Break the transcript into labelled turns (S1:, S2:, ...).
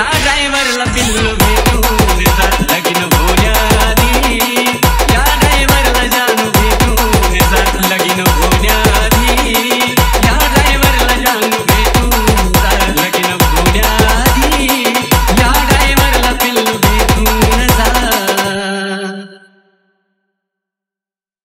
S1: ya.